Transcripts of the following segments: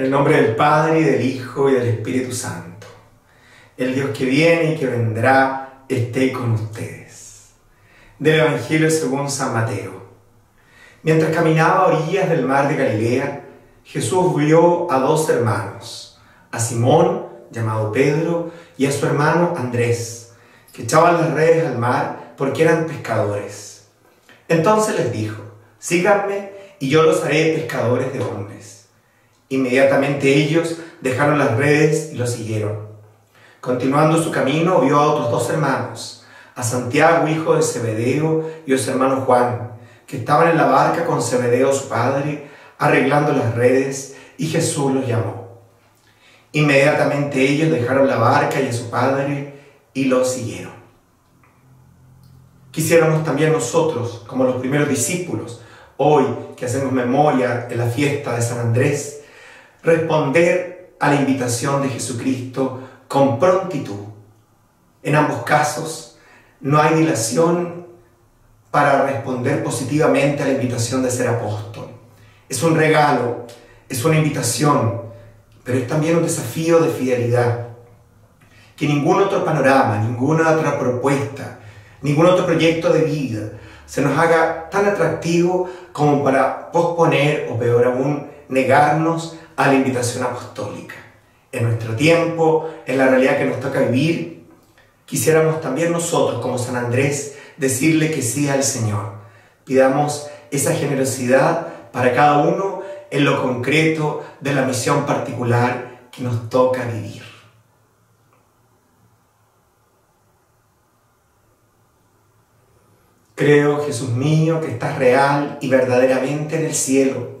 En el nombre del Padre, y del Hijo, y del Espíritu Santo. El Dios que viene y que vendrá esté con ustedes. Del Evangelio según San Mateo. Mientras caminaba a orillas del mar de Galilea, Jesús vio a dos hermanos, a Simón, llamado Pedro, y a su hermano Andrés, que echaban las redes al mar porque eran pescadores. Entonces les dijo, síganme y yo los haré pescadores de hombres. Inmediatamente ellos dejaron las redes y lo siguieron. Continuando su camino, vio a otros dos hermanos, a Santiago, hijo de Zebedeo, y a su hermano Juan, que estaban en la barca con Zebedeo, su padre, arreglando las redes, y Jesús los llamó. Inmediatamente ellos dejaron la barca y a su padre y lo siguieron. Quisiéramos también nosotros, como los primeros discípulos, hoy que hacemos memoria en la fiesta de San Andrés, responder a la invitación de Jesucristo con prontitud. En ambos casos, no hay dilación para responder positivamente a la invitación de ser apóstol. Es un regalo, es una invitación, pero es también un desafío de fidelidad. Que ningún otro panorama, ninguna otra propuesta, ningún otro proyecto de vida se nos haga tan atractivo como para posponer o peor aún negarnos a la invitación apostólica. En nuestro tiempo, en la realidad que nos toca vivir, quisiéramos también nosotros, como San Andrés, decirle que sí al Señor. Pidamos esa generosidad para cada uno en lo concreto de la misión particular que nos toca vivir. Creo, Jesús mío, que estás real y verdaderamente en el cielo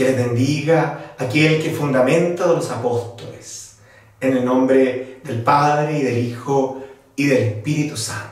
Que le bendiga aquel que fundamento de los apóstoles, en el nombre del Padre y del Hijo y del Espíritu Santo.